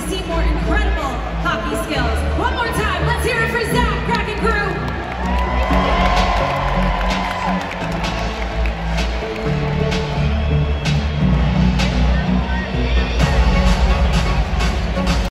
to see more